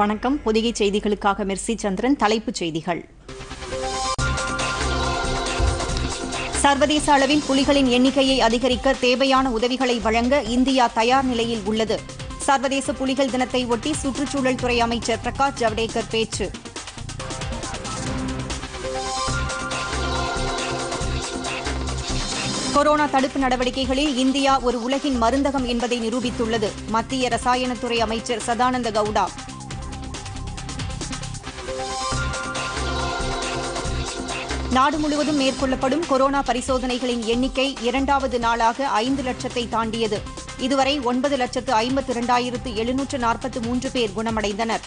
வணக்கம். பொதிகை செய்திகளுக்காக மெர்சி சந்திரன் தலைப்புச் செய்திகள். சர்வதேச அளவில் புலிகளின் எண்ணிக்கையை அதிகரிக்க தேவையான உதவிகளை வழங்க இந்தியா தயார் நிலையில் உள்ளது. சர்வதேச புலிகள் தினத்தை ஒட்டி சுற்றுச்சூழல் துறை அமைச்சர் பிரகாஷ் ஜவடேகர் பேச்சு. கொரோனா தடுப்பு நடவடிக்கைகளில் இந்தியா ஒரு உலகின் மருந்தகம் என்பதை நிரூபித்துள்ளது. மத்திய ரசாயனத்துறை அமைச்சர் சதானந்த கவுடா. நாடு முழுவதும் மேற்கொள்ளப்படும் கொரோனா பரிசோதனைகளின் எண்ணிக்கை இரண்டாவது நாளாக ஐந்து லட்சத்தை தாண்டியது. இதுவரை ஒன்பது லட்சத்து ஐம்பத்தி இரண்டாயிரத்து எழுநூற்று நாற்பத்தி மூன்று பேர் குணமடைந்தனர்.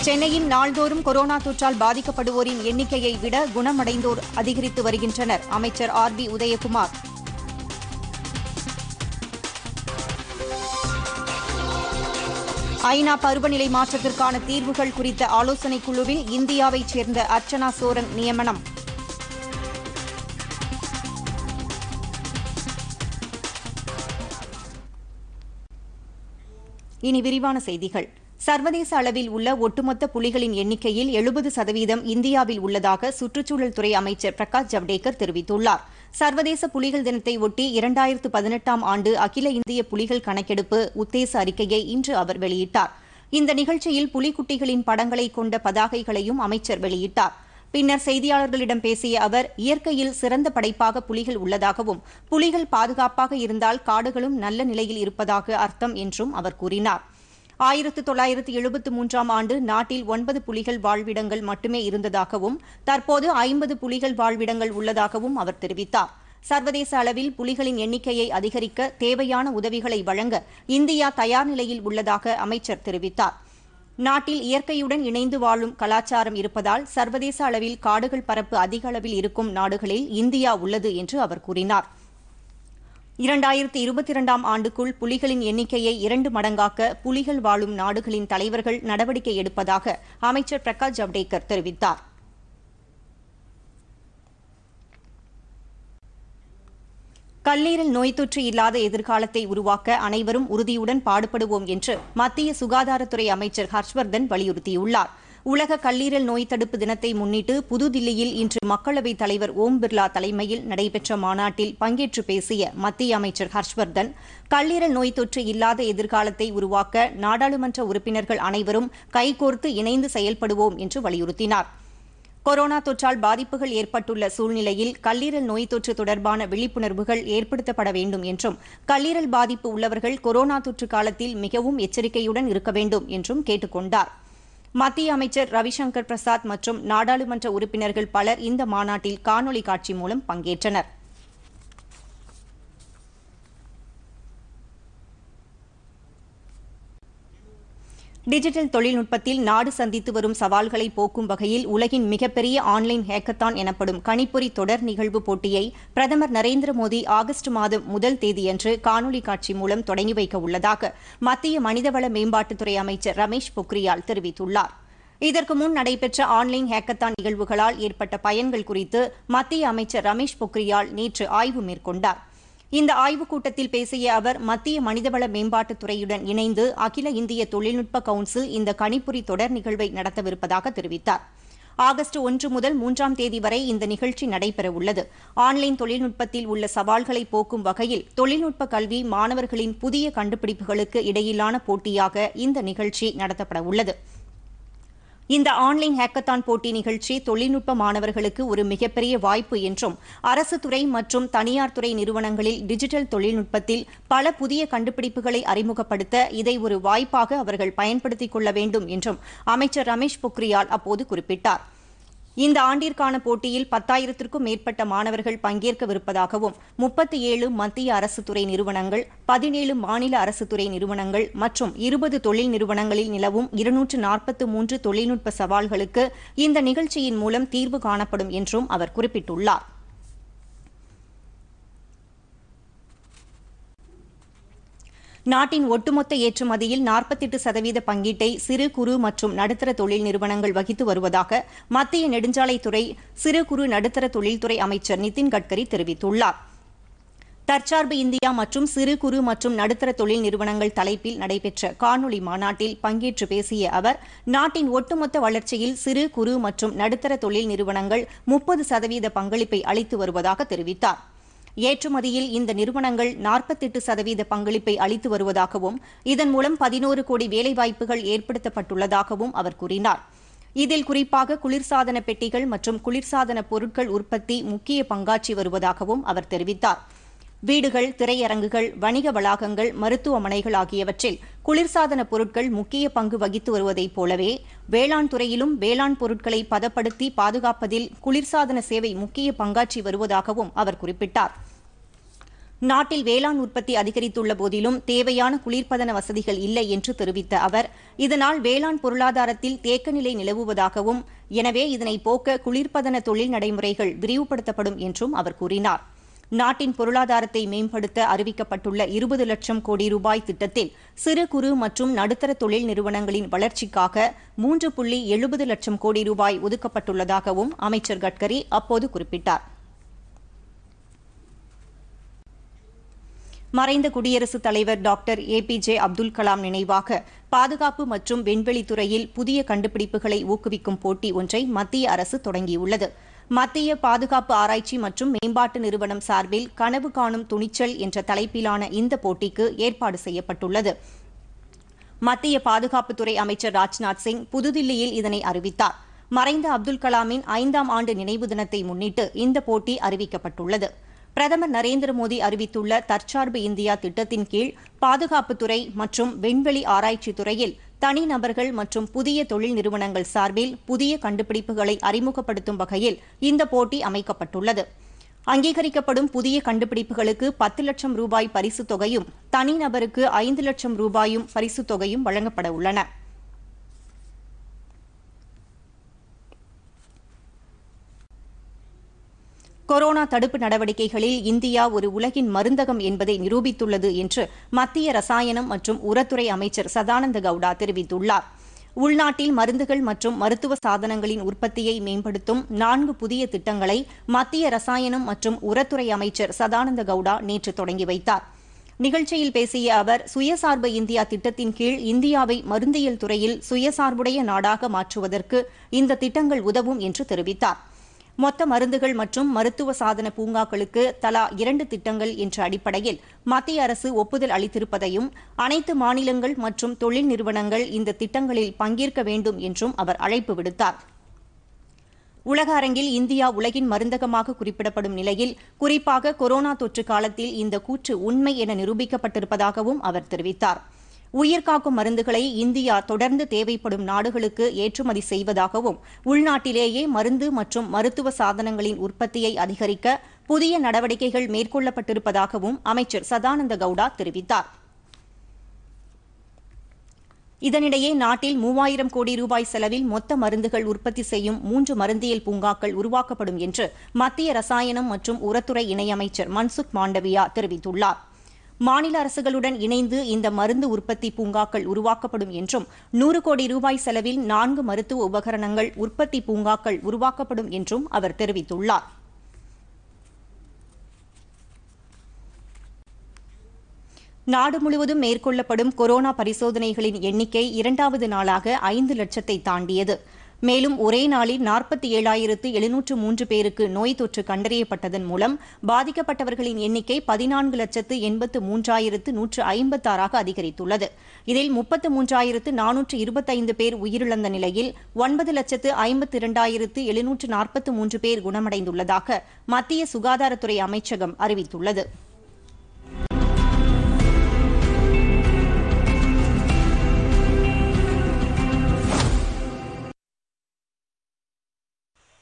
சென்னையில் நாள்தோறும் கொரோனா தொற்றால் பாதிக்கப்படுவோரின் எண்ணிக்கையை விட குணமடைந்தோர் அதிகரித்து வருகின்றனர். அமைச்சர் ஆர் பி உதயகுமார். ஐநா பருவநிலை மாற்றத்திற்கான தீர்வுகள் குறித்த ஆலோசனைக் குழுவில் இந்தியாவைச் சேர்ந்த அர்ச்சனா சோரங் நியமனம். இனி விரிவான செய்திகள். சர்வதேச அளவில் உள்ள ஒட்டுமொத்த புலிகளின் எண்ணிக்கையில் எழுபது சதவீதம் இந்தியாவில் உள்ளதாக சுற்றுச்சூழல் துறை அமைச்சர் பிரகாஷ் ஜவடேகர் தெரிவித்துள்ளார். சர்வதேச புலிகள் தினத்தை ஒட்டி இரண்டாயிரத்து பதினெட்டாம் ஆண்டு அகில இந்திய புலிகள் கணக்கெடுப்பு உத்தேச அறிக்கையை இன்று அவர் வெளியிட்டார். இந்த நிகழ்ச்சியில் புலிக்குட்டிகளின் படங்களை கொண்ட பதாகைகளையும் அமைச்சர் வெளியிட்டார். பின்னர் செய்தியாளர்களிடம் பேசிய அவர் இயற்கையில் சிறந்த படைப்பாக புலிகள் உள்ளதாகவும் புலிகள் பாதுகாப்பாக இருந்தால் காடுகளும் நல்ல நிலையில் இருப்பதாக அர்த்தம் என்றும் அவர் கூறினார். ஆயிரத்து தொள்ளாயிரத்து எழுபத்து மூன்றாம் ஆண்டு நாட்டில் ஒன்பது புலிகள் வாழ்விடங்கள் மட்டுமே இருந்ததாகவும் தற்போது ஐம்பது புலிகள் வாழ்விடங்கள் உள்ளதாகவும் அவர் தெரிவித்தார். சர்வதேச அளவில் புலிகளின் எண்ணிக்கையை அதிகரிக்க தேவையான உதவிகளை வழங்க இந்தியா தயார் நிலையில் உள்ளதாக அமைச்சர் தெரிவித்தார். நாட்டில் இயற்கையுடன் இணைந்து வாழும் கலாச்சாரம் இருப்பதால் சர்வதேச அளவில் காடுகள் பரப்பு அதிக அளவில் இருக்கும் நாடுகளில் இந்தியா உள்ளது என்று அவர் கூறினார். இரண்டாயிரத்தி இருபத்தி இரண்டாம் ஆண்டுக்குள் புலிகளின் எண்ணிக்கையை இரண்டு மடங்காக்க புலிகள் வாழும் நாடுகளின் தலைவர்கள் நடவடிக்கை எடுப்பதாக அமைச்சர் பிரகாஷ் ஜவடேகர் தெரிவித்தார். கல்லீரல் நோய் தொற்று இல்லாத எதிர்காலத்தை உருவாக்க அனைவரும் உறுதியுடன் பாடுபடுவோம் என்று மத்திய சுகாதாரத்துறை அமைச்சர் ஹர்ஷ்வர்தன் வலியுறுத்தியுள்ளார். உலக கல்லீரல் நோய் தடுப்பு தினத்தை முன்னிட்டு புதுதில்லியில் இன்று மக்களவைத் தலைவர் ஓம் பிர்லா தலைமையில் நடைபெற்ற மாநாட்டில் பங்கேற்று பேசிய மத்திய அமைச்சர் ஹர்ஷ்வர்தன் கல்லீரல் நோய் தொற்று இல்லாத எதிர்காலத்தை உருவாக்க நாடாளுமன்ற உறுப்பினர்கள் அனைவரும் கைகோர்த்து இணைந்து செயல்படுவோம் என்று வலியுறுத்தினார். கொரோனா தொற்றால் பாதிப்புகள் ஏற்பட்டுள்ள சூழ்நிலையில் கல்லீரல் நோய் தொற்று தொடர்பான விழிப்புணர்வுகள் ஏற்படுத்தப்பட வேண்டும் என்றும் கல்லீரல் பாதிப்பு உள்ளவர்கள் கொரோனா தொற்று காலத்தில் மிகவும் எச்சரிக்கையுடன் இருக்க வேண்டும் என்றும் கேட்டுக் கொண்டார் மத்திய அமைச்சர் ரவிசங்கர் பிரசாத் மற்றும் நாடாளுமன்ற உறுப்பினர்கள் பலர் இந்த மாநாட்டில் காணொலி காட்சி மூலம் பங்கேற்றனர். டிஜிட்டல் தொழில்நுட்பத்தில் நாடு சந்தித்து வரும் சவால்களை போக்கும் வகையில் உலகின் மிகப்பெரிய ஆன்லைன் ஹேக்கத்தான் எனப்படும் கணிப்பொறி தொடர் நிகழ்வு போட்டியை பிரதமர் நரேந்திர மோடி ஆகஸ்ட் மாதம் முதல் தேதியன்று காணொலி காட்சி மூலம் தொடங்கி வைக்க உள்ளதாக மத்திய மனிதவள மேம்பாட்டுத்துறை அமைச்சர் ரமேஷ் பொக்ரியால் தெரிவித்துள்ளார். இதற்கு முன் நடைபெற்ற ஆன்லைன் ஹேக்கத்தான் நிகழ்வுகளால் ஏற்பட்ட பயன்கள் குறித்து மத்திய அமைச்சர் ரமேஷ் பொக்ரியால் நேற்று ஆய்வு மேற்கொண்டார். இந்த ஆய்வுக் கூட்டத்தில் பேசிய அவர் மத்திய மனிதவள மேம்பாட்டுத்துறையுடன் இணைந்து அகில இந்திய தொழில்நுட்ப கவுன்சில் இந்த கணிப்பொறி தொடர் நிகழ்வை நடத்தவிருப்பதாக தெரிவித்தார். ஆகஸ்ட் ஒன்று முதல் மூன்றாம் தேதி வரை இந்த நிகழ்ச்சி நடைபெறவுள்ளது. ஆன்லைன் தொழில்நுட்பத்தில் உள்ள சவால்களை போக்கும் வகையில் தொழில்நுட்ப கல்வி மாணவர்களின் புதிய கண்டுபிடிப்புகளுக்கு இடையிலான போட்டியாக இந்த நிகழ்ச்சி நடத்தப்படவுள்ளது. இந்த ஆன்லைன் ஹேக்கத்தான் போட்டி நிகழ்ச்சி தொழில்நுட்ப மாணவர்களுக்கு ஒரு மிகப்பெரிய வாய்ப்பு என்றும் அரசு துறை மற்றும் தனியார் துறை நிறுவனங்களில் டிஜிட்டல் தொழில்நுட்பத்தில் பல புதிய கண்டுபிடிப்புகளை அறிமுகப்படுத்த இதை ஒரு வாய்ப்பாக அவர்கள் பயன்படுத்திக் கொள்ள வேண்டும் என்றும் அமைச்சர் ரமேஷ் பொக்ரியால் அப்போது குறிப்பிட்டார். இந்த ஆண்டிற்கான போட்டியில் பத்தாயிரத்திற்கும் மேற்பட்ட மாணவர்கள் பங்கேற்கவிருப்பதாகவும் முப்பத்தி ஏழு மத்திய அரசு துறை நிறுவனங்கள் பதினேழு மாநில அரசு துறை நிறுவனங்கள் மற்றும் இருபது தொழில் நிறுவனங்களில் நிலவும் இருநூற்று நாற்பத்து மூன்று தொழில்நுட்ப சவால்களுக்கு இந்த நிகழ்ச்சியின் மூலம் தீர்வு காணப்படும் என்றும் அவர் குறிப்பிட்டுள்ளார். நாட்டின் ஒட்டுமொத்த ஏற்றுமதியில் நாற்பத்தெட்டு சதவீத பங்கீட்டை சிறு குறு மற்றும் நடுத்தர தொழில் நிறுவனங்கள் வகித்து வருவதாக மத்திய நெடுஞ்சாலைத்துறை சிறு குறு நடுத்தர தொழில்துறை அமைச்சர் நிதின் கட்கரி தெரிவித்துள்ளார். தற்சார்பு இந்தியா மற்றும் சிறு குறு மற்றும் நடுத்தர தொழில் நிறுவனங்கள் தலைப்பில் நடைபெற்ற காணொலி மாநாட்டில் பங்கேற்று பேசிய அவர் நாட்டின் ஒட்டுமொத்த வளர்ச்சியில் சிறு குறு மற்றும் நடுத்தர தொழில் நிறுவனங்கள் முப்பது சதவீத பங்களிப்பை அளித்து வருவதாக தெரிவித்தார். ஏற்றுமதியில் இந்த நிறுவனங்கள் நாற்பத்தெட்டு சதவீத பங்களிப்பை அளித்து வருவதாகவும் இதன் மூலம் பதினோரு கோடி வேலைவாய்ப்புகள் ஏற்படுத்தப்பட்டுள்ளதாகவும் அவர் கூறினார். இதில் குறிப்பாக குளிர்சாதன பெட்டிகள் மற்றும் குளிர்சாதன பொருட்கள் உற்பத்தி முக்கிய பங்காற்றி வருவதாகவும் அவர் தெரிவித்தார். வீடுகள் திரையரங்குகள் வணிக வளாகங்கள் மருத்துவமனைகள் ஆகியவற்றில் குளிர்சாதன பொருட்கள் முக்கிய பங்கு வகித்து வருவதைப் போலவே வேளாண் துறையிலும் வேளாண் பொருட்களை பதப்படுத்தி பாதுகாப்பதில் குளிர்சாதன சேவை முக்கிய பங்காற்றி வருவதாகவும் அவர் குறிப்பிட்டார். நாட்டில் வேளாண் உற்பத்தி அதிகரித்துள்ள போதிலும் தேவையான குளிர்பதன வசதிகள் இல்லை என்று தெரிவித்த அவர் இதனால் வேளாண் பொருளாதாரத்தில் தேக்கநிலை நிலவுவதாகவும் எனவே இதனை போக்க குளிர்பதன தொழில் நடைமுறைகள் விரிவுபடுத்தப்படும் என்றும் அவர் கூறினார். நாட்டின் பொருளாதாரத்தை மேம்படுத்த அறிவிக்கப்பட்டுள்ள இருபது லட்சம் கோடி ரூபாய் திட்டத்தில் சிறு குறு மற்றும் நடுத்தர தொழில் நிறுவனங்களின் வளர்ச்சிக்காக மூன்று புள்ளி எழுபது லட்சம் கோடி ரூபாய் ஒதுக்கப்பட்டுள்ளதாகவும் அமைச்சர் கட்கரி அப்போது குறிப்பிட்டார். மறைந்த குடியரசுத் தலைவர் doctor A P J Abdul Kalam நினைவாக பாதுகாப்பு மற்றும் விண்வெளித்துறையில் புதிய கண்டுபிடிப்புகளை ஊக்குவிக்கும் போட்டி ஒன்றை மத்திய அரசு தொடங்கியுள்ளது. மத்திய பாதுகாப்பு ஆராய்ச்சி மற்றும் மேம்பாட்டு நிறுவனம் சார்பில் கனவு காணும் துணிச்சல் என்ற தலைப்பிலான இந்த போட்டிக்கு ஏற்பாடு செய்யப்பட்டுள்ளது. மத்திய பாதுகாப்புத்துறை அமைச்சர் ராஜ்நாத் சிங் புதுதில்லியில் இதனை அறிவித்தார். மறைந்த அப்துல் கலாமின் ஐந்தாம் ஆண்டு நினைவு தினத்தை முன்னிட்டு இந்த போட்டி அறிவிக்கப்பட்டுள்ளது. பிரதமர் நரேந்திர மோடி அறிவித்துள்ள தற்சார்பு இந்தியா திட்டத்தின் கீழ் பாதுகாப்புத்துறை மற்றும் விண்வெளி ஆராய்ச்சி துறையில் தனிநபர்கள் மற்றும் புதிய தொழில் நிறுவனங்கள் சார்பில் புதிய கண்டுபிடிப்புகளை அறிமுகப்படுத்தும் வகையில் இந்த போட்டி அமைக்கப்பட்டுள்ளது. அங்கீகரிக்கப்படும் புதிய கண்டுபிடிப்புகளுக்கு பத்து லட்சம் ரூபாய் பரிசுத் தொகையும் தனிநபருக்கு ஐந்து லட்சம் ரூபாயும் பரிசுத் தொகையும் வழங்கப்பட உள்ளன. கொரோனா தடுப்பு நடவடிக்கைகளில் இந்தியா ஒரு உலகின் மருந்தகம் என்பதை நிரூபித்துள்ளது என்று மத்திய ரசாயனம் மற்றும் உரத்துறை அமைச்சர் சதானந்த கவுடா தெரிவித்துள்ளார். உள்நாட்டில் மருந்துகள் மற்றும் மருத்துவ சாதனங்களின் உற்பத்தியை மேம்படுத்தும் நான்கு புதிய திட்டங்களை மத்திய ரசாயனம் மற்றும் உரத்துறை அமைச்சர் சதானந்த கவுடா நேற்று தொடங்கி வைத்தார். நிகழ்ச்சியில் பேசிய அவர் சுயசார்பு இந்தியா திட்டத்தின் கீழ் இந்தியாவை மருந்தியல் துறையில் சுயசார்புடைய நாடாக மாற்றுவதற்கு இந்த திட்டங்கள் உதவும் என்று தெரிவித்தார். மொத்த மருந்துகள் மற்றும் மருத்துவ சாதன பூங்காக்களுக்கு தலா இரண்டு திட்டங்கள் என்ற அடிப்படையில் மத்திய அரசு ஒப்புதல் அளித்திருப்பதையும் அனைத்து மாநிலங்கள் மற்றும் தொழில் நிறுவனங்கள் இந்த திட்டங்களில் பங்கேற்க வேண்டும் என்றும் அவர் அழைப்பு விடுத்தார். உலக அரங்கில் இந்தியா உலகின் மருந்தகமாக குறிப்பிடப்படும் நிலையில் குறிப்பாக கொரோனா தொற்று காலத்தில் இந்த கூற்று உண்மை என நிரூபிக்கப்பட்டிருப்பதாகவும் அவர் தெரிவித்தார். உயிர்காக்கும் மருந்துகளை இந்தியா தொடர்ந்து தேவைப்படும் நாடுகளுக்கு ஏற்றுமதி செய்வதாகவும் உள்நாட்டிலேயே மருந்து மற்றும் மருத்துவ சாதனங்களின் உற்பத்தியை அதிகரிக்க புதிய நடவடிக்கைகள் மேற்கொள்ளப்பட்டிருப்பதாகவும் அமைச்சர் சதானந்த கவுடா தெரிவித்தார். இதனிடையே நாட்டில் மூவாயிரம் கோடி ரூபாய் செலவில் மொத்த மருந்துகள் உற்பத்தி செய்யும் மூன்று மருந்தியல் பூங்காக்கள் உருவாக்கப்படும் என்று மத்திய ரசாயனம் மற்றும் உரத்துறை இணையமைச்சர் மன்சுக் மாண்டவியா தெரிவித்துள்ளார். மாநில அரசுகளுடன் இணைந்து இந்த மருந்து உற்பத்தி பூங்காக்கள் உருவாக்கப்படும் என்றும் நூறு கோடி ரூபாய் செலவில் நான்கு மருத்துவ உபகரணங்கள் உற்பத்தி பூங்காக்கள் உருவாக்கப்படும் என்றும் அவர் தெரிவித்துள்ளார். நாடு முழுவதும் மேற்கொள்ளப்படும் கொரோனா பரிசோதனைகளின் எண்ணிக்கை இரண்டாவது நாளாக ஐந்து லட்சத்தை தாண்டியது. மேலும் ஒரே நாளில் நாற்பத்தி ஏழாயிரத்து எழுநூற்று மூன்று பேருக்கு நோய் தொற்று கண்டறியப்பட்டதன் மூலம் பாதிக்கப்பட்டவர்களின் எண்ணிக்கை பதினான்கு லட்சத்து எண்பத்து மூன்றாயிரத்து நூற்று ஐம்பத்தாறாக அதிகரித்துள்ளது. இதில் முப்பத்து மூன்றாயிரத்து நானூற்று இருபத்தைந்து பேர் உயிரிழந்த நிலையில் ஒன்பது லட்சத்து ஐம்பத்தி இரண்டாயிரத்து எழுநூற்று நாற்பத்து மூன்று பேர் குணமடைந்துள்ளதாக மத்திய சுகாதாரத்துறை அமைச்சகம் அறிவித்துள்ளது.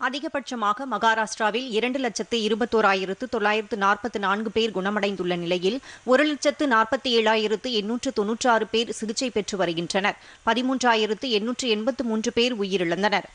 அதிகபட்சமாக மகாராஷ்டிராவில் இரண்டு லட்சத்து இருபத்தோராயிரத்து தொள்ளாயிரத்து நாற்பத்தி நான்கு பேர் குணமடைந்துள்ள நிலையில் ஒரு லட்சத்து நாற்பத்தி ஏழாயிரத்து எண்ணூற்று தொன்னூற்றாறு பேர் சிகிச்சை பெற்று வருகின்றனர். பதிமூன்றாயிரத்து எண்ணூற்று எண்பத்து மூன்று பேர் உயிரிழந்தனர்.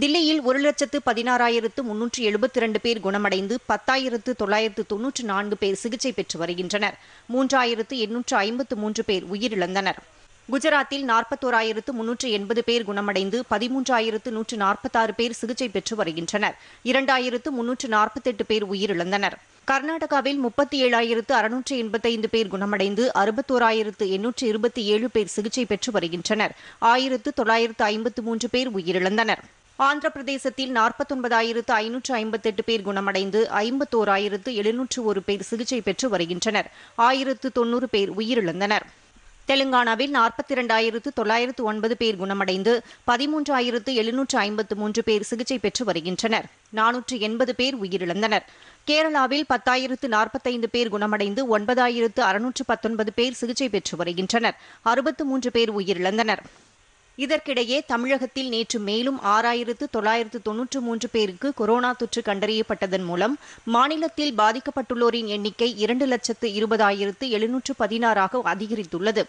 தில்லியில் ஒரு லட்சத்து பதினாறாயிரத்து முன்னூற்று எழுபத்தி இரண்டு பேர் குணமடைந்து பத்தாயிரத்து தொள்ளாயிரத்து தொன்னூற்று நான்கு பேர் சிகிச்சை பெற்று வருகின்றனர். மூன்றாயிரத்து எண்ணூற்று ஐம்பத்து மூன்று பேர் உயிரிழந்தனர். குஜராத்தில் நாற்பத்தோராயிரத்து முன்னூற்று எண்பது பேர் குணமடைந்து பதிமூன்றாயிரத்து நூற்று நாற்பத்தாறு பேர் சிகிச்சை பெற்று வருகின்றனர். இரண்டாயிரத்து முன்னூற்று நாற்பத்தெட்டு பேர் உயிரிழந்தனர். கர்நாடகாவில் முப்பத்தி ஏழாயிரத்து அறுநூற்று எண்பத்தைந்து பேர் குணமடைந்து அறுபத்தோராயிரத்து எண்ணூற்று இருபத்தி ஏழு பேர் சிகிச்சை பெற்று வருகின்றனர். ஆயிரத்து தொள்ளாயிரத்து ஐம்பத்து மூன்று பேர் உயிரிழந்தனர். ஆந்திர பிரதேசத்தில் நாற்பத்தொன்பதாயிரத்து ஐநூற்று ஐம்பத்தெட்டு பேர் குணமடைந்து ஐம்பத்தோராயிரத்து எழுநூற்று ஒரு பேர் சிகிச்சை பெற்று வருகின்றனர். ஆயிரத்து தொன்னூறு பேர் உயிரிழந்தனர். தெலுங்கானாவில் நாற்பத்தி இரண்டாயிரத்து தொள்ளாயிரத்து ஒன்பது பேர் குணமடைந்து பதிமூன்றாயிரத்து எழுநூற்று ஐம்பத்து மூன்று பேர் சிகிச்சை பெற்று வருகின்றனர். நானூற்று எண்பது பேர் உயிரிழந்தனர். கேரளாவில் பத்தாயிரத்து நாற்பத்தைந்து பேர் குணமடைந்து ஒன்பதாயிரத்து அறுநூற்று பத்தொன்பது பேர் சிகிச்சை பெற்று வருகின்றனர். அறுபத்து மூன்று பேர் உயிரிழந்தனர். இதற்கிடையே தமிழகத்தில் நேற்று மேலும் ஆறாயிரத்து தொள்ளாயிரத்து தொன்னூற்று மூன்று பேருக்கு கொரோனா தொற்று கண்டறியப்பட்டதன் மூலம் மாநிலத்தில் பாதிக்கப்பட்டுள்ளோரின் எண்ணிக்கை இரண்டு லட்சத்து இருபதாயிரத்து எழுநூற்று பதினாறாக அதிகரித்துள்ளது.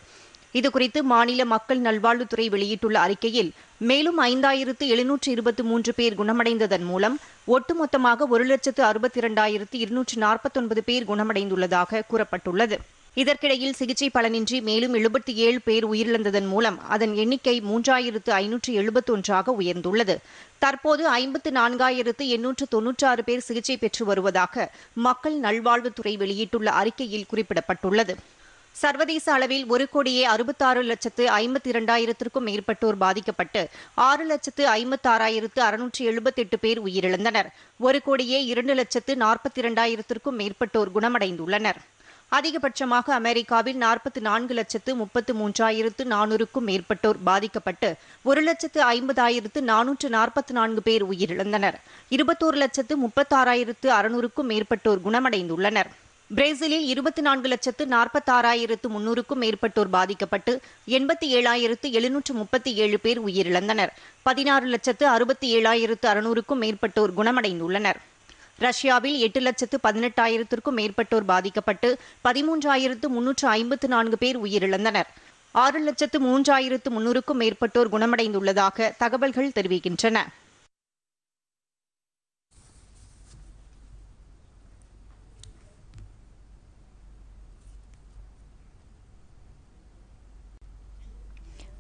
இதுகுறித்து மாநில மக்கள் நல்வாழ்வுத்துறை வெளியிட்டுள்ள அறிக்கையில் மேலும் ஐந்தாயிரத்து எழுநூற்று இருபத்தி மூன்று பேர் குணமடைந்ததன் மூலம் ஒட்டுமொத்தமாக ஒரு லட்சத்து அறுபத்தி இரண்டாயிரத்து இருநூற்று நாற்பத்தொன்பது பேர் குணமடைந்துள்ளதாக கூறப்பட்டுள்ளது. இதற்கிடையில் சிகிச்சை பலனின்றி மேலும் எழுபத்தி ஏழு பேர் உயிரிழந்ததன் மூலம் அதன் எண்ணிக்கை மூன்றாயிரத்து ஐநூற்று எழுபத்தொன்றாக உயர்ந்துள்ளது. தற்போது ஐம்பத்து நான்காயிரத்து எண்ணூற்று தொன்னூற்றாறு பேர் சிகிச்சை பெற்று வருவதாக மக்கள் நல்வாழ்வுத்துறை வெளியிட்டுள்ள அறிக்கையில் குறிப்பிடப்பட்டுள்ளது. சர்வதேச அளவில் ஒரு கோடியே அறுபத்தாறு லட்சத்து ஐம்பத்தி இரண்டாயிரத்திற்கும் மேற்பட்டோர் பாதிக்கப்பட்டு ஆறு லட்சத்து ஐம்பத்தாறாயிரத்து அறுநூற்று எழுபத்தெட்டு பேர் உயிரிழந்தனர். ஒரு கோடியே இரண்டு லட்சத்து நாற்பத்தி இரண்டாயிரத்திற்கும் மேற்பட்டோர் குணமடைந்துள்ளனர். அதிகபட்சமாக அமெரிக்காவில் நாற்பத்தி நான்கு லட்சத்து முப்பத்து மூன்றாயிரத்து நானூறுக்கும் மேற்பட்டோர் பாதிக்கப்பட்டு ஒரு லட்சத்து ஐம்பதாயிரத்து நானூற்று நாற்பத்தி நான்கு பேர் உயிரிழந்தனர். இருபத்தோரு லட்சத்து முப்பத்தாறாயிரத்து அறுநூறுக்கும் மேற்பட்டோர் குணமடைந்துள்ளனர். பிரேசிலில் இருபத்தி நான்கு லட்சத்து நாற்பத்தாறாயிரத்து முன்னூறுக்கும் மேற்பட்டோர் பாதிக்கப்பட்டு எண்பத்தி ஏழாயிரத்து எழுநூற்று முப்பத்தி ஏழு பேர் உயிரிழந்தனர். பதினாறு லட்சத்து அறுபத்தி ஏழாயிரத்து அறுநூறுக்கும் மேற்பட்டோர் குணமடைந்துள்ளனர். ரஷ்யாவில் எட்டு லட்சத்து பதினெட்டாயிரத்திற்கும் மேற்பட்டோர் பாதிக்கப்பட்டு பதிமூன்றாயிரத்து முன்னூற்று ஐம்பத்து நான்கு பேர் உயிரிழந்தனர். ஆறு லட்சத்து மூன்றாயிரத்து முன்னூறுக்கும் மேற்பட்டோர் குணமடைந்துள்ளதாக தகவல்கள் தெரிவிக்கின்றன.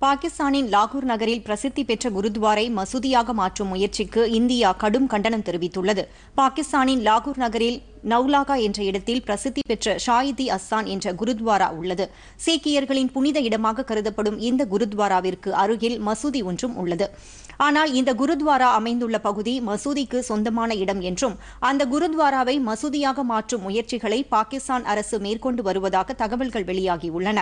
பாகிஸ்தானின் லாகூர் நகரில் பிரசித்தி பெற்ற குருத்வாரை மசூதியாக மாற்றும் முயற்சிக்கு இந்தியா கடும் கண்டனம் தெரிவித்துள்ளது. பாகிஸ்தானின் லாகூர் நகரில் நவ்லாகா என்ற இடத்தில் பிரசித்தி பெற்ற ஷாயிதி அஸ்தான் என்ற குருத்வாரா உள்ளது. சீக்கியர்களின் புனித இடமாக கருதப்படும் இந்த குருத்வாராவிற்கு அருகில் மசூதி ஒன்றும் உள்ளது. ஆனால் இந்த குருத்வாரா அமைந்துள்ள பகுதி மசூதிக்கு சொந்தமான இடம் என்றும் அந்த குருத்வாராவை மசூதியாக மாற்றும் முயற்சிகளை பாகிஸ்தான் அரசு மேற்கொண்டு வருவதாக தகவல்கள் வெளியாகியுள்ளன.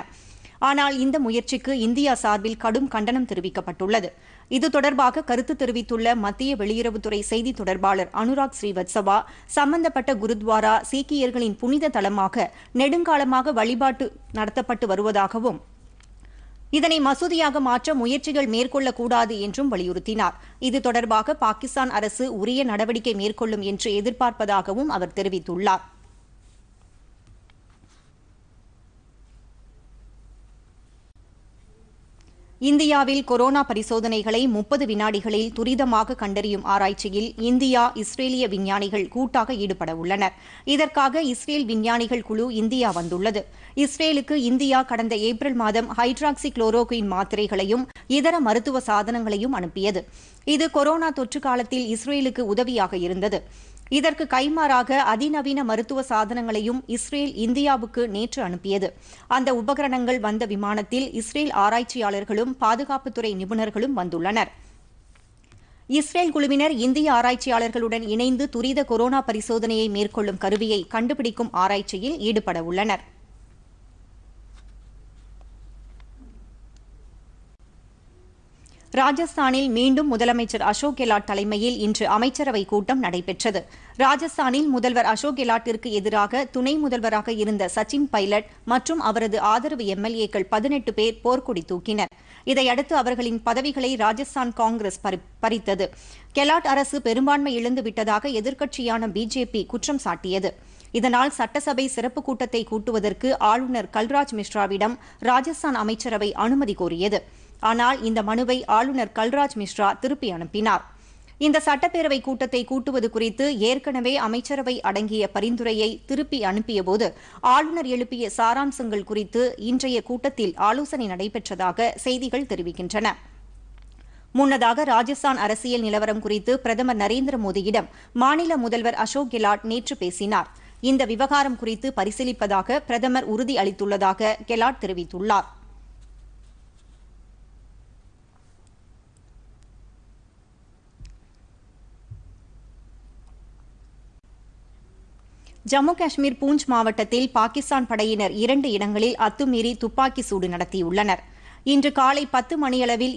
ஆனால் இந்த முயற்சிக்கு இந்தியா சார்பில் கடும் கண்டனம் தெரிவிக்கப்பட்டுள்ளது. இது தொடர்பாக கருத்து தெரிவித்துள்ள மத்திய வெளியுறவுத்துறை செய்தி தொடர்பாளர் அனுராக் ஸ்ரீவத்சவா சம்பந்தப்பட்ட குருத்வாரா சீக்கியர்களின் புனித தலமாக நெடுங்காலமாக வழிபாட்டு நடத்தப்பட்டு வருவதாகவும் இதனை மசூதியாக மாற்ற முயற்சிகள் மேற்கொள்ளக்கூடாது என்றும் வலியுறுத்தினார். இது தொடர்பாக பாகிஸ்தான் அரசு உரிய நடவடிக்கை மேற்கொள்ளும் என்று எதிர்பார்ப்பதாகவும் அவர் தெரிவித்துள்ளார். இந்தியாவில் கொரோனா பரிசோதனைகளை முப்பது வினாடிகளில் துரிதமாக கண்டறியும் ஆராய்ச்சியில் இந்தியா இஸ்ரேலிய விஞ்ஞானிகள் கூட்டாக ஈடுபட உள்ளனர். இதற்காக இஸ்ரேல் விஞ்ஞானிகள் குழு இந்தியா வந்துள்ளது. இஸ்ரேலுக்கு இந்தியா கடந்த ஏப்ரல் மாதம் ஹைட்ராக்சி குளோரோகுயின் மாத்திரைகளையும் இதர மருத்துவ சாதனங்களையும் அனுப்பியது. இது கொரோனா தொற்று காலத்தில் இஸ்ரேலுக்கு உதவியாக இருந்தது. இதற்கு கைமாறாக அதிநவீன மருத்துவ சாதனங்களையும் இஸ்ரேல் இந்தியாவுக்கு நேற்று அனுப்பியது. அந்த உபகரணங்கள் வந்த விமானத்தில் இஸ்ரேல் ஆராய்ச்சியாளர்களும் பாதுகாப்புத்துறை நிபுணர்களும் வந்துள்ளனர். இஸ்ரேல் குழுவினர் இந்திய ஆராய்ச்சியாளர்களுடன் இணைந்து துரித கொரோனா பரிசோதனையை மேற்கொள்ளும் கருவியை கண்டுபிடிக்கும் ஆராய்ச்சியில் ஈடுபட உள்ளனா் ராஜஸ்தானில் மீண்டும் முதலமைச்சர் அசோக் கெலாட் தலைமையில் இன்று அமைச்சரவை கூட்டம் நடைபெற்றது. ராஜஸ்தானில் முதல்வர் அசோக் கெலாட்டிற்கு எதிராக துணை முதல்வராக இருந்த சச்சின் பைலட் மற்றும் அவரது ஆதரவு எம்எல்ஏக்கள் பதினெட்டு பேர் போர்க்கொடி தூக்கினர். இதையடுத்து அவர்களின் பதவிகளை ராஜஸ்தான் காங்கிரஸ் பறித்தது. கெலாட் அரசு பெரும்பான்மை இழந்து விட்டதாக எதிர்க்கட்சியான பிஜேபி குற்றம் சாட்டியது. இதனால் சட்டசபை சிறப்பு கூட்டத்தை கூட்டுவதற்கு ஆளுநர் கல்ராஜ் மிஸ்ராவிடம் ராஜஸ்தான் அமைச்சரவை அனுமதி கோரியது. ஆனால் இந்த மனுவை ஆளுநர் கல்ராஜ் மிஸ்ரா திருப்பி அனுப்பினார். இந்த சட்டப்பேரவை கூட்டத்தை கூட்டுவது குறித்து ஏற்கனவே அமைச்சரவை அடங்கிய பரிந்துரையை திருப்பி அனுப்பியபோது ஆளுநர் எழுப்பிய சாராம்சங்கள் குறித்து இன்றைய கூட்டத்தில் ஆலோசனை நடைபெற்றதாக செய்திகள் தெரிவிக்கின்றன. முன்னதாக ராஜஸ்தான் அரசியல் நிலவரம் குறித்து பிரதமர் நரேந்திர மோடியிடம் மாநில முதல்வர் அசோக் கெலாட் நேற்று பேசினார். இந்த விவகாரம் குறித்து பரிசீலிப்பதாக பிரதமர் உறுதி அளித்துள்ளதாக கெலாட் தெரிவித்துள்ளார். ஜம்மு காஷ்மீர் பூஞ்ச் மாவட்டத்தில் பாகிஸ்தான் படையினர் இரண்டு இடங்களில் அத்துமீறி துப்பாக்கி சூடு நடத்தியுள்ளனர். இன்று காலை பத்து மணியளவில்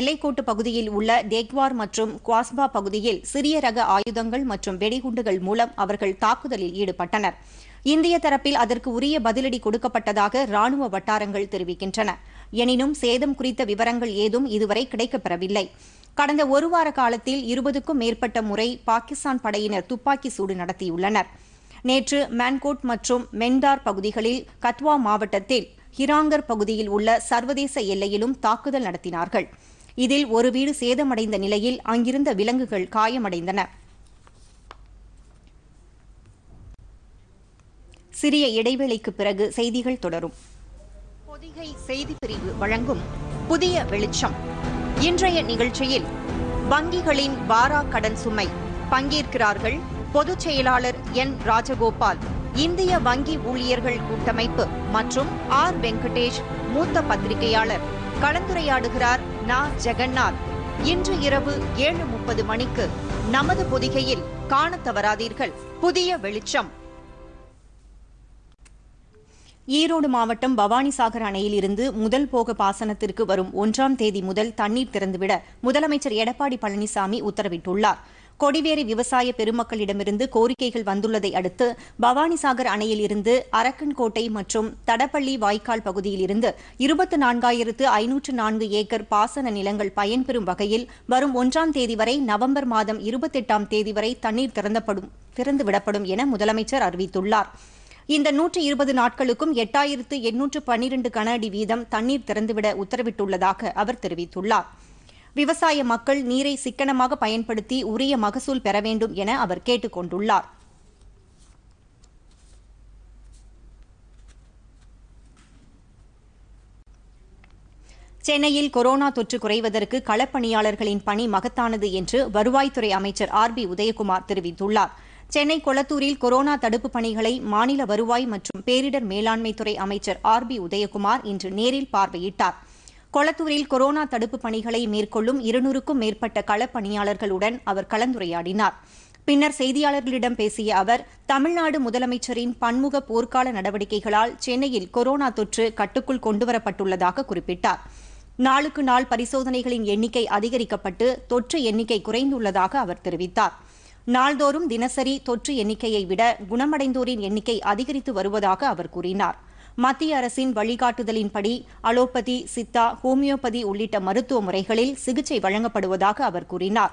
எல்லைக்கோட்டு பகுதியில் உள்ள தேக்வார் மற்றும் குவாஸ்பா பகுதியில் சிறிய ரக ஆயுதங்கள் மற்றும் வெடிகுண்டுகள் மூலம் அவர்கள் தாக்குதலில் ஈடுபட்டனர். இந்திய தரப்பில் அதற்கு உரிய பதிலடி கொடுக்கப்பட்டதாக ராணுவ வட்டாரங்கள் தெரிவிக்கின்றன. எனினும் சேதம் குறித்த விவரங்கள் ஏதும் இதுவரை கிடைக்கப்பெறவில்லை. கடந்த ஒரு வார காலத்தில் இருபதுக்கும் மேற்பட்ட முறை பாகிஸ்தான் படையினர் துப்பாக்கி சூடு நடத்தியுள்ளனர். நேற்று மேன்கோட் மற்றும் மென்டார் பகுதிகளில் கத்வா மாவட்டத்தில் ஹிராங்கர் பகுதியில் உள்ள சர்வதேச எல்லையிலும் தாக்குதல் நடத்தினார்கள். இதில் ஒரு வீடு சேதமடைந்த நிலையில் அங்கிருந்த விலங்குகள் காயமடைந்தன. சிறிய இடைவேளைக்கு பிறகு செய்திகள் தொடரும். பொதிகை செய்தி பிரிவு வழங்கும் புதிய வெளிச்சம். இன்றைய நிகழ்ச்சியில் வங்கிகளின் வாரா கடன் சுமை பங்கேற்கிறார்கள் பொதுச் செயலாளர் என். ராஜகோபால் இந்திய வங்கி ஊழியர்கள் கூட்டமைப்பு மற்றும் ஆர். வெங்கடேஷ் மூத்த பத்திரிகையாளர். கலந்துரையாடுகிறார் நா. ஜெகநாத். இன்று இரவு ஏழு முப்பது மணிக்கு நமது பொதிகையில் காண தவறாதீர்கள் புதிய வெளிச்சம். ஈரோடு மாவட்டம் பவானிசாகர் அணையில் இருந்து முதல் போக பாசனத்திற்கு வரும் ஒன்றாம் தேதி முதல் தண்ணீர் திறந்துவிட முதலமைச்சர் எடப்பாடி பழனிசாமி உத்தரவிட்டுள்ளார். கொடிவேரி விவசாய பெருமக்களிடமிருந்து கோரிக்கைகள் வந்துள்ளதை அடுத்து பவானிசாகர் அணையில் இருந்து அரக்கன்கோட்டை மற்றும் தடப்பள்ளி வாய்க்கால் பகுதியில் இருந்து இருபத்தி நான்காயிரத்து ஐநூற்று நான்கு ஏக்கர் பாசன நிலங்கள் பயன்பெறும் வகையில் வரும் ஒன்றாம் தேதி வரை நவம்பர் மாதம் இருபத்தெட்டாம் தேதி வரை தண்ணீர் திறந்தப்படும் திறந்துவிடப்படும் என முதலமைச்சர் அறிவித்துள்ளார். இந்த நூற்று இருபது நாட்களுக்கும் எட்டாயிரத்து எண்ணூற்று பன்னிரண்டு கன அடி வீதம் தண்ணீர் திறந்துவிட உத்தரவிட்டுள்ளதாக அவர் தெரிவித்துள்ளார். விவசாய மக்கள் நீரை சிக்கனமாக பயன்படுத்தி உரிய மகசூல் பெற வேண்டும் என அவர் கேட்டுக் கொண்டுள்ளார் சென்னையில் கொரோனா தொற்று குறைவதற்கு களப்பணியாளர்களின் பணி மகத்தானது என்று வருவாய்த்துறை அமைச்சர் ஆர் பி உதயகுமார் தெரிவித்துள்ளார். சென்னை கொளத்தூரில் கொரோனா தடுப்பு பணிகளை மாநில வருவாய் மற்றும் பேரிடர் மேலாண்மைத்துறை அமைச்சர் ஆர் பி உதயகுமார் இன்று நேரில் பார்வையிட்டார். கொளத்தூரில் கொரோனா தடுப்பு பணிகளை மேற்கொள்ளும் இருநூறுக்கும் மேற்பட்ட களப்பணியாளர்களுடன் அவர் கலந்துரையாடினார். பின்னர் செய்தியாளர்களிடம் பேசிய அவர் தமிழ்நாடு முதலமைச்சரின் பன்முக போர்க்கால நடவடிக்கைகளால் சென்னையில் கொரோனா தொற்று கட்டுக்குள் கொண்டுவரப்பட்டுள்ளதாக குறிப்பிட்டார். நாளுக்கு நாள் பரிசோதனைகளின் எண்ணிக்கை அதிகரிக்கப்பட்டு தொற்று எண்ணிக்கை குறைந்துள்ளதாக அவர் தெரிவித்தார். நாள்தோறும் தினசரி தொற்று எண்ணிக்கையை விட குணமடைந்தோரின் எண்ணிக்கை அதிகரித்து வருவதாக அவர் கூறினார். மத்திய அரசின் வழிகாட்டுதலின்படி அலோபதி சித்தா ஹோமியோபதி உள்ளிட்ட மருத்துவ முறைகளில் சிகிச்சை வழங்கப்படுவதாக அவர் கூறினார்.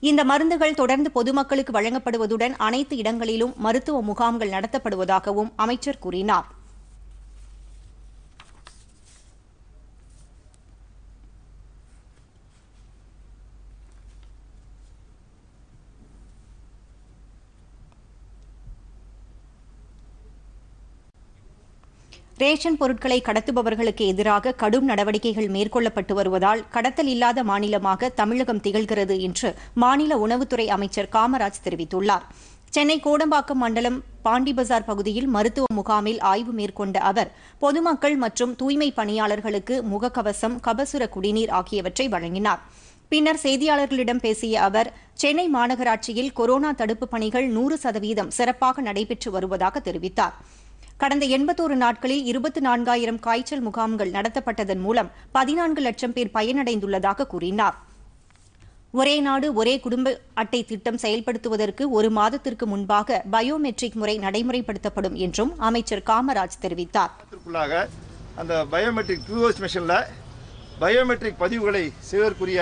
இந்த மருந்துகள் தொடர்ந்து பொதுமக்களுக்கு வழங்கப்படுவதுடன் அனைத்து இடங்களிலும் மருத்துவ முகாம்கள் நடத்தப்படுவதாகவும் அமைச்சர் கூறினார். ரேஷன் பொருட்களை கடத்துபவர்களுக்கு எதிராக கடும் நடவடிக்கைகள் மேற்கொள்ளப்பட்டு வருவதால் கடத்தல் இல்லாத மாநிலமாக தமிழகம் திகழ்கிறது என்று மாநில உணவுத்துறை அமைச்சர் காமராஜ் தெரிவித்துள்ளார். சென்னை கோடம்பாக்கம் மண்டலம் பாண்டி பஜார் பகுதியில் மருத்துவ முகாமில் ஆய்வு மேற்கொண்ட அவர் பொதுமக்கள் மற்றும் தூய்மை பணியாளர்களுக்கு முகக்கவசம் கபசுர குடிநீர் ஆகியவற்றை வழங்கினார். பின்னர் செய்தியாளர்களிடம் பேசிய அவர் சென்னை மாநகராட்சியில் கொரோனா தடுப்புப் பணிகள் நூறு சதவீதம் சிறப்பாக நடைபெற்று வருவதாக தெரிவித்தார். கடந்த எண்பத்தோரு நாட்களில் இருபத்தி நான்காயிரம் காய்ச்சல் முகாம்கள் நடத்தப்பட்டதன் மூலம் பதினான்கு லட்சம் பேர் பயனடைந்துள்ளதாக கூறினார். ஒரே நாடு ஒரே குடும்ப அட்டை திட்டம் செயல்படுத்துவதற்கு ஒரு மாதத்திற்கு முன்பாக பயோமெட்ரிக் முறை நடைமுறைப்படுத்தப்படும் என்றும் அமைச்சர் காமராஜ் தெரிவித்தார். அந்த பயோமெட்ரிக் கியூஎஸ் மிஷினில் பயோமெட்ரிக் பதிவுகளை செய்வதற்குரிய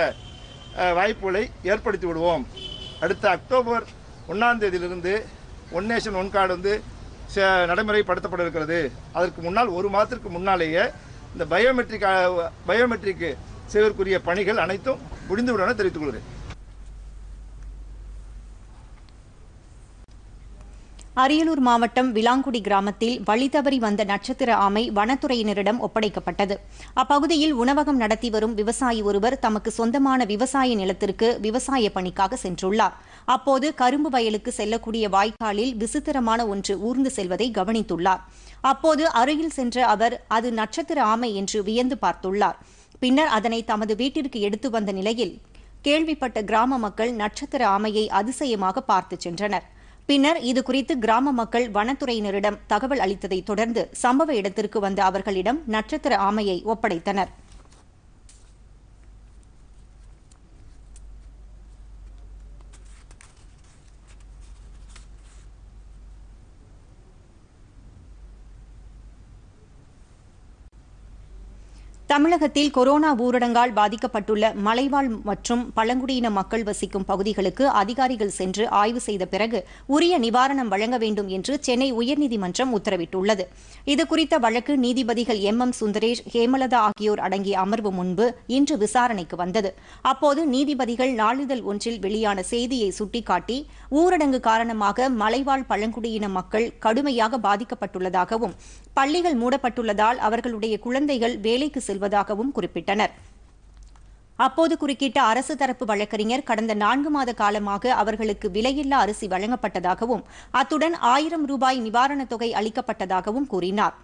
வாய்ப்புகளை ஏற்படுத்தி விடுவோம். அடுத்த அக்டோபர் ஒன்றாம் தேதியிலிருந்து ஒன் நேஷன் ஒன் கார்டு வந்து நடைமுறைப்படுத்தப்படுகிறது அதற்கு முன்னால் ஒரு மாதத்திற்கு முன்னாலேயே இந்த பயோமெட்ரிக் பயோமெட்ரிக் செய்வதற்குரிய பணிகள் அனைத்தும் முடிந்துவிடும் தெரிவித்துக் கொள்கிறேன். அரியலூர் மாவட்டம் விலாங்குடி கிராமத்தில் வழி தவறி வந்த நட்சத்திர ஆமை வனத்துறையினரிடம் ஒப்படைக்கப்பட்டது. அப்பகுதியில் உணவகம் நடத்தி வரும் விவசாயி ஒருவர் தமக்கு சொந்தமான விவசாய நிலத்திற்கு விவசாய பணிக்காக சென்றுள்ளார். அப்போது கரும்பு வயலுக்கு செல்லக்கூடிய வாய்க்காலில் விசித்திரமான ஒன்று ஊர்ந்து செல்வதை கவனித்துள்ளார். அப்போது அருகில் சென்ற அவர் அது நட்சத்திர ஆமை என்று வியந்து பார்த்துள்ளார். பின்னர் அதனை தமது வீட்டிற்கு எடுத்து வந்த நிலையில் கேள்விப்பட்ட கிராம மக்கள் நட்சத்திர ஆமையை அதிசயமாக பார்த்து சென்றனர். பின்னர் இது குறித்து கிராம மக்கள் வனத்துறையினரிடம் தகவல் அளித்ததைத் தொடர்ந்து சம்பவ இடத்திற்கு வந்த அவர்களிடம் நட்சத்திர ஆமையை ஒப்படைத்தனர். தமிழகத்தில் கொரோனா ஊரடங்கால் பாதிக்கப்பட்டுள்ள மலைவாழ் மற்றும் பழங்குடியின மக்கள் வசிக்கும் பகுதிகளுக்கு அதிகாரிகள் சென்று ஆய்வு செய்த பிறகு உரிய நிவாரணம் வழங்க வேண்டும் என்று சென்னை உயர்நீதிமன்றம் உத்தரவிட்டுள்ளது. இதுகுறித்த வழக்கு நீதிபதிகள் எம். எம். சுந்தரேஷ் ஹேமலதா ஆகியோர் அடங்கிய அமர்வு முன்பு இன்று விசாரணைக்கு வந்தது. அப்போது நீதிபதிகள் நாளிதழ் ஒன்றில் வெளியான செய்தியை சுட்டிக்காட்டி ஊரடங்கு காரணமாக மலைவாழ் பழங்குடியின மக்கள் கடுமையாக பாதிக்கப்பட்டுள்ளதாகவும் பள்ளிகள் மூடப்பட்டுள்ளதால் அவர்களுடைய குழந்தைகள் வேலைக்கு செல்வதாகவும் குறிப்பிட்டனர். அப்போது குறுக்கிட்ட அரசு தரப்பு வழக்கறிஞர் கடந்த நான்கு மாத காலமாக அவர்களுக்கு விலையில்லா அரிசி வழங்கப்பட்டதாகவும் அத்துடன் ஆயிரம் ரூபாய் நிவாரணத் தொகை அளிக்கப்பட்டதாகவும் கூறினார்.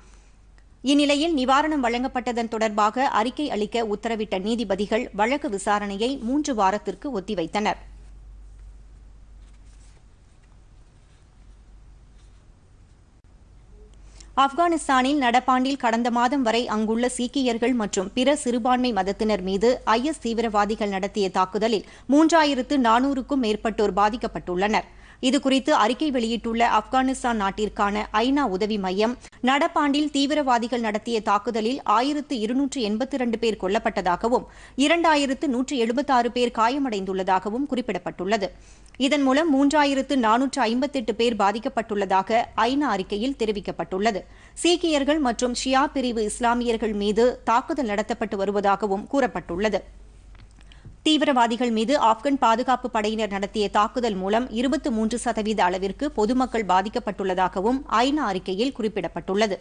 இந்நிலையில் நிவாரணம் வழங்கப்பட்டதன் தொடர்பாக அறிக்கை அளிக்க உத்தரவிட்ட நீதிபதிகள் வழக்கு விசாரணையை மூன்று வாரத்திற்கு ஒத்திவைத்தனர். ஆப்கானிஸ்தானில் நடப்பாண்டில் கடந்த மாதம் வரை அங்குள்ள சீக்கியர்கள் மற்றும் பிற சிறுபான்மை மதத்தினர் மீது ஐஎஸ் தீவிரவாதிகள் நடத்திய தாக்குதலில் மூன்றாயிரத்து நானூறுக்கும் மேற்பட்டோர் பாதிக்கப்பட்டுள்ளனர். இதுகுறித்து அறிக்கை வெளியிட்டுள்ள ஆப்கானிஸ்தான் நாட்டிற்கான ஐநா உதவி மையம் நடப்பாண்டில் தீவிரவாதிகள் நடத்திய தாக்குதலில் ஆயிரத்து இருநூற்று எண்பத்தி இரண்டு பேர் கொல்லப்பட்டதாகவும் இரண்டாயிரத்து நூற்று எழுபத்தாறு பேர் காயமடைந்துள்ளதாகவும் குறிப்பிடப்பட்டுள்ளது. இதன் மூலம் மூன்றாயிரத்து நானூற்று ஐம்பத்தெட்டு பேர் பாதிக்கப்பட்டுள்ளதாக ஐநா அறிக்கையில் தெரிவிக்கப்பட்டுள்ளது. சீக்கியர்கள் மற்றும் ஷியா பிரிவு இஸ்லாமியர்கள் மீது தாக்குதல் நடத்தப்பட்டு வருவதாகவும் கூறப்பட்டுள்ளது. தீவிரவாதிகள் மீது ஆப்கன் பாதுகாப்பு படையினர் நடத்திய தாக்குதல் மூலம் இருபத்தி மூன்று சதவீத அளவிற்கு பொதுமக்கள் பாதிக்கப்பட்டுள்ளதாகவும் ஐநா அறிக்கையில் குறிப்பிடப்பட்டுள்ளது.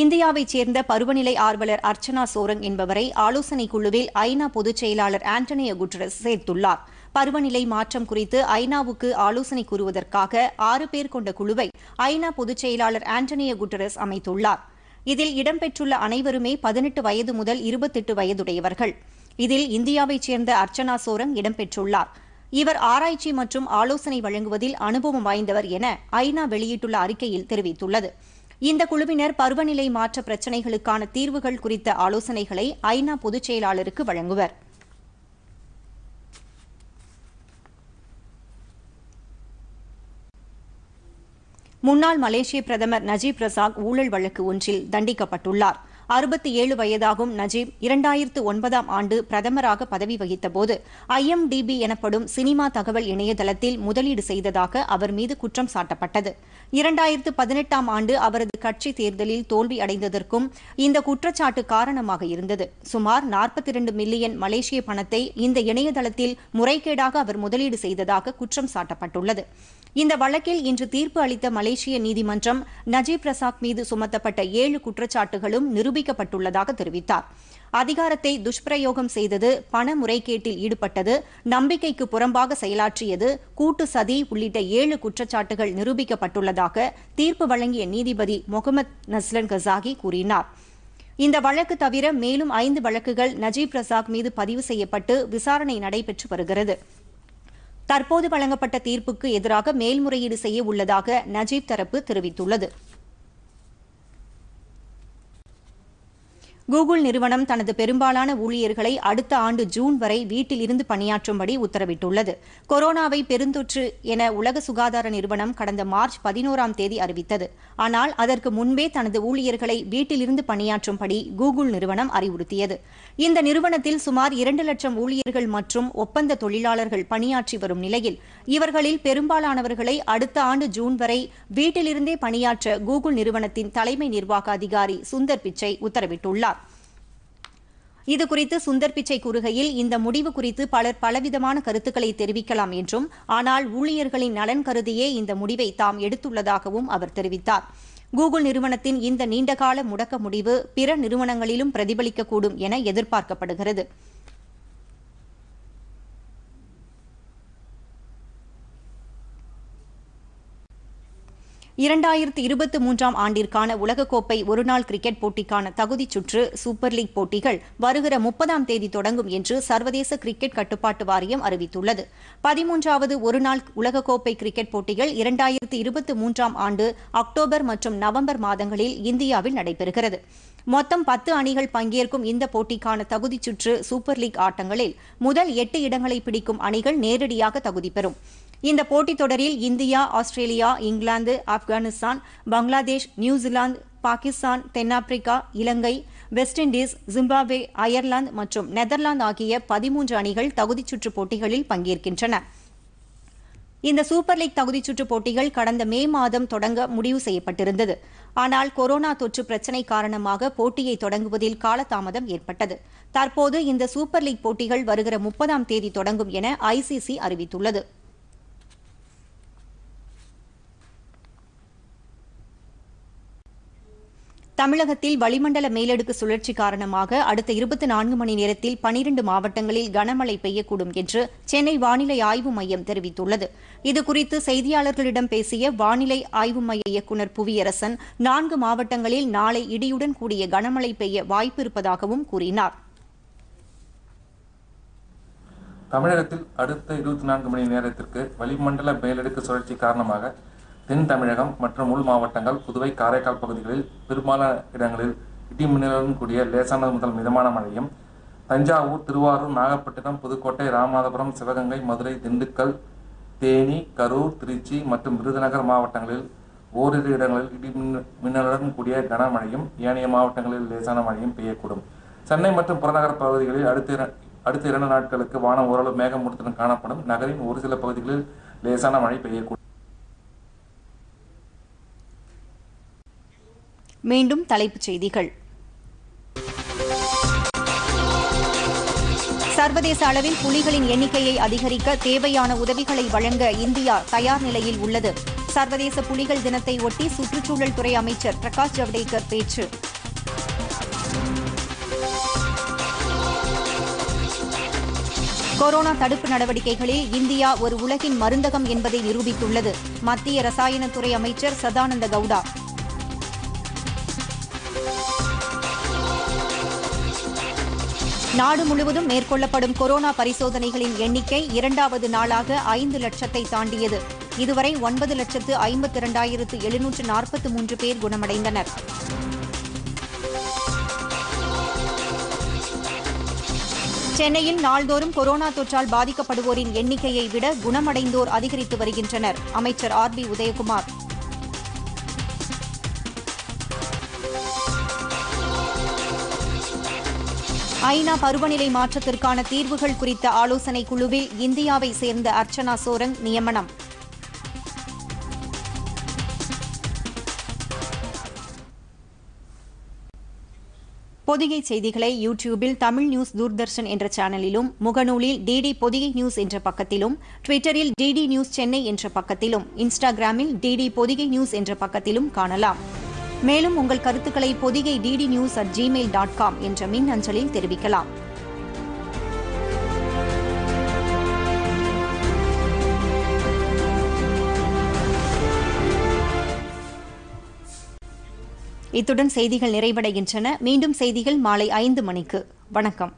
இந்தியாவைச் சேர்ந்த பருவநிலை ஆர்வலர் அர்ச்சனா சோரங் என்பவரை ஆலோசனைக் குழுவில் ஐநா பொதுச் செயலாளர் ஆண்டனியோ குட்ரஸ் சேர்த்துள்ளார். பருவநிலை மாற்றம் குறித்து ஐநாவுக்கு ஆலோசனை கூறுவதற்காக ஆறு பேர் கொண்ட குழுவை ஐநா பொதுச் செயலாளர் ஆண்டனியோ குட்ரஸ் அமைத்துள்ளார். இதில் இடம்பெற்றுள்ள அனைவருமே பதினெட்டு வயது முதல் இருபத்தெட்டு வயதுடையவர்கள். இதில் இந்தியாவைச் சேர்ந்த அர்ச்சனா சோரங் இடம்பெற்றுள்ளார். இவர் ஆராய்ச்சி மற்றும் ஆலோசனை வழங்குவதில் அனுபவம் வாய்ந்தவர் என ஐநா வெளியிட்டுள்ள அறிக்கையில் தெரிவித்துள்ளது. இந்த குழுவினர் பருவநிலை மாற்ற பிரச்சினைகளுக்கான தீர்வுகள் குறித்த ஆலோசனைகளை ஐநா பொதுச் செயலாளருக்கு வழங்குவர். முன்னாள் மலேசிய பிரதமர் நஜீப் ரசாக் ஊழல் வழக்கு ஒன்றில் தண்டிக்கப்பட்டுள்ளார். அறுபத்தி ஏழு வயதாகும் நஜீப் இரண்டாயிரத்து ஒன்பதாம் ஆண்டு பிரதமராக பதவி வகித்தபோது ஐஎம்டிபி எனப்படும் சினிமா தகவல் இணையதளத்தில் முதலீடு செய்ததாக அவர் மீது குற்றம் சாட்டப்பட்டது. இரண்டாயிரத்து பதினெட்டாம் ஆண்டு அவரது கட்சி தேர்தலில் தோல்வி அடைந்ததற்கும் இந்த குற்றச்சாட்டு காரணமாக இருந்தது. சுமார் நாற்பத்தி இரண்டு மில்லியன் மலேசிய பணத்தை இந்த இணையதளத்தில் முறைகேடாக அவர் முதலீடு செய்ததாக குற்றம் சாட்டப்பட்டுள்ளது. இந்த வழக்கில் இன்று தீர்ப்பு அளித்த மலேசிய நீதிமன்றம் நஜீப் ரசாக் மீது சுமத்தப்பட்ட ஏழு குற்றச்சாட்டுகளும் நிரூபி நிரூபிக்கப்பட்டுள்ளதாக தெரிவித்தார். அதிகாரத்தை துஷ்பிரயோகம் செய்தது பண முறைகேட்டில் ஈடுபட்டது நம்பிக்கைக்கு புறம்பாக செயலாற்றியது கூட்டு சதி உள்ளிட்ட ஏழு குற்றச்சாட்டுகள் நிரூபிக்கப்பட்டுள்ளதாக தீர்ப்பு வழங்கிய நீதிபதி முகமது நஸ்லன் கசாகி கூறினார். இந்த வழக்கு தவிர மேலும் ஐந்து வழக்குகள் நஜீப் ரசாக் மீது பதிவு செய்யப்பட்டு விசாரணை நடைபெற்று வருகிறது. தற்போது வழங்கப்பட்ட தீர்ப்புக்கு எதிராக மேல்முறையீடு செய்ய உள்ளதாக நஜீப் தரப்பு தெரிவித்துள்ளது. கூகுள் நிறுவனம் தனது பெரும்பாலான ஊழியர்களை அடுத்த ஆண்டு ஜூன் வரை வீட்டில் இருந்து பணியாற்றும்படி உத்தரவிட்டுள்ளது. கொரோனாவை பெருந்தொற்று என உலக சுகாதார நிறுவனம் கடந்த மார்ச் பதினோராம் தேதி அறிவித்தது. ஆனால் அதற்கு முன்பே தனது ஊழியர்களை வீட்டிலிருந்து பணியாற்றும்படி கூகுள் நிறுவனம் அறிவுறுத்தியது. இந்த நிறுவனத்தில் சுமார் இரண்டு லட்சம் ஊழியர்கள் மற்றும் ஒப்பந்த தொழிலாளர்கள் பணியாற்றி வரும் நிலையில் இவர்களில் பெரும்பாலானவர்களை அடுத்த ஆண்டு ஜூன் வரை வீட்டிலிருந்தே பணியாற்ற கூகுள் நிறுவனத்தின் தலைமை நிர்வாக அதிகாரி சுந்தர் பிச்சை உத்தரவிட்டுள்ளார். இதுகுறித்து சுந்தர் பிச்சை கூறுகையில் இந்த முடிவு குறித்து பலர் பலவிதமான கருத்துக்களை தெரிவிக்கலாம் என்றும் ஆனால் ஊழியர்களின் நலன் கருதியே இந்த முடிவை தாம் எடுத்துள்ளதாகவும் அவர் தெரிவித்தார். கூகுள் நிறுவனத்தின் இந்த நீண்டகால முடக்க முடிவு பிற நிறுவனங்களிலும் பிரதிபலிக்கக்கூடும் என எதிர்பார்க்கப்படுகிறது. இரண்டாயிரத்து இருபத்தி மூன்றாம் ஆண்டிற்கான உலகக்கோப்பை ஒருநாள் கிரிக்கெட் போட்டிக்கான தகுதிச் சுற்று சூப்பர் லீக் போட்டிகள் வருகிற முப்பதாம் தேதி தொடங்கும் என்று சர்வதேச கிரிக்கெட் கட்டுப்பாட்டு வாரியம் அறிவித்துள்ளது. பதிமூன்றாவது ஒருநாள் உலகக்கோப்பை கிரிக்கெட் போட்டிகள் இரண்டாயிரத்து இருபத்தி மூன்றாம் ஆண்டு அக்டோபர் மற்றும் நவம்பர் மாதங்களில் இந்தியாவில் நடைபெறுகிறது. மொத்தம் பத்து அணிகள் பங்கேற்கும் இந்த போட்டிக்கான தகுதிச் சுற்று சூப்பர் லீக் ஆட்டங்களில் முதல் எட்டு இடங்களை பிடிக்கும் அணிகள் நேரடியாக தகுதி பெறும். இந்த போட்டித் தொடரில் India Australia England Afghanistan Bangladesh New Zealand Pakistan தென்னாப்பிரிக்கா Ilangai West Indies Zimbabwe Ireland மற்றும் நெதர்லாந்து ஆகிய பதிமூன்று அணிகள் தகுதிச் சுற்று போட்டிகளில் பங்கேற்கின்றன. இந்த சூப்பர் லீக் தகுதிச் சுற்று போட்டிகள் கடந்த மே மாதம் தொடங்க முடிவு செய்யப்பட்டிருந்தது. ஆனால் கொரோனா தொற்று பிரச்சினை காரணமாக போட்டியை தொடங்குவதில் காலதாமதம் ஏற்பட்டது. தற்போது இந்த சூப்பர் லீக் போட்டிகள் வருகிற முப்பதாம் தேதி தொடங்கும் என ஐசிசி அறிவித்துள்ளது. தமிழகத்தில் வளிமண்டல மேலடுக்கு சுழற்சி காரணமாக அடுத்த இருபத்தி நான்கு மணி நேரத்தில் பனிரண்டு மாவட்டங்களில் கனமழை பெய்யக்கூடும் என்று சென்னை வானிலை ஆய்வு மையம் தெரிவித்துள்ளது. இதுகுறித்து செய்தியாளர்களிடம் பேசிய வானிலை ஆய்வு மைய இயக்குநர் புவியரசன் நான்கு மாவட்டங்களில் நாளை இடியுடன் கூடிய கனமழை பெய்ய வாய்ப்பு இருப்பதாகவும் கூறினார். தமிழகத்தில் அடுத்த இருபத்தி நான்கு மணி நேரத்திற்கு வளிமண்டல மேலடுக்கு சுழற்சி காரணமாக தென் தமிழகம் மற்றும் உள் மாவட்டங்கள் புதுவை காரைக்கால் பகுதிகளில் பெரும்பாலான இடங்களில் இடிமின்னலுடன் கூடிய லேசானது முதல் மிதமான மழையும் தஞ்சாவூர் திருவாரூர் நாகப்பட்டினம் புதுக்கோட்டை ராமநாதபுரம் சிவகங்கை மதுரை திண்டுக்கல் தேனி கரூர் திருச்சி மற்றும் விருதுநகர் மாவட்டங்களில் ஓரிரு இடங்களில் இடி மின்ன- மின்னலுடன் கூடிய கனமழையும் ஏனைய மாவட்டங்களில் லேசான மழையும் பெய்யக்கூடும். சென்னை மற்றும் புறநகர் பகுதிகளில் அடுத்த இர- அடுத்த இரண்டு நாட்களுக்கு வானம் ஓரளவு மேகமூட்டத்துடன் காணப்படும். நகரின் ஒரு சில பகுதிகளில் லேசான மழை பெய்யக்கூடும். மீண்டும் தலைப்புச் செய்திகள். சர்வதேச அளவில் புலிகளின் எண்ணிக்கையை அதிகரிக்க தேவையான உதவிகளை வழங்க இந்தியா தயார் நிலையில் உள்ளது. சர்வதேச புலிகள் தினத்தை ஒட்டி சுற்றுச்சூழல் துறை அமைச்சர் பிரகாஷ் ஜவடேகர் பேச்சு. கொரோனா தடுப்பு நடவடிக்கைகளில் இந்தியா ஒரு உலகின் மருந்தகம் என்பதை நிரூபித்துள்ளது. மத்திய ரசாயனத்துறை அமைச்சர் சதானந்த கவுடா. நாடு முழுவதும் மேற்கொள்ளப்படும் கொரோனா பரிசோதனைகளின் எண்ணிக்கை இரண்டாவது நாளாக ஐந்து லட்சத்தை தாண்டியது. இதுவரை ஒன்பது லட்சத்து ஐம்பத்தி இரண்டாயிரத்து எழுநூற்று நாற்பத்தி மூன்று பேர் குணமடைந்தனர். சென்னையில் நாள்தோறும் கொரோனா தொற்றால் பாதிக்கப்படுவோரின் எண்ணிக்கையை விட குணமடைந்தோர் அதிகரித்து வருகின்றனர். அமைச்சர் ஆர் பி உதயகுமார். ஐநா பருவநிலை மாற்றத்திற்கான தீர்வுகள் குறித்த ஆலோசனை குழுவில் இந்தியாவை சேர்ந்த அர்ச்சனா சோரங் நியமனம். பொதிகை செய்திகளை யூடியூபில் தமிழ் நியூஸ் தூர்தர்ஷன் என்ற சேனலிலும் முகநூலில் டிடி பொதிகை நியூஸ் என்ற பக்கத்திலும் ட்விட்டரில் டிடி நியூஸ் சென்னை என்ற பக்கத்திலும் இன்ஸ்டாகிராமில் டிடி பொதிகை நியூஸ் என்ற பக்கத்திலும் காணலாம். மேலும் உங்கள் கருத்துக்களை Podhigai DD news at Gmail dot com என்ற மின் அஞ்சலில் தெரிவிக்கலாம். இத்துடன் செய்திகள் நிறைவடைகின்றன. மீண்டும் செய்திகள் மாலை ஐந்து மணிக்கு. வணக்கம்.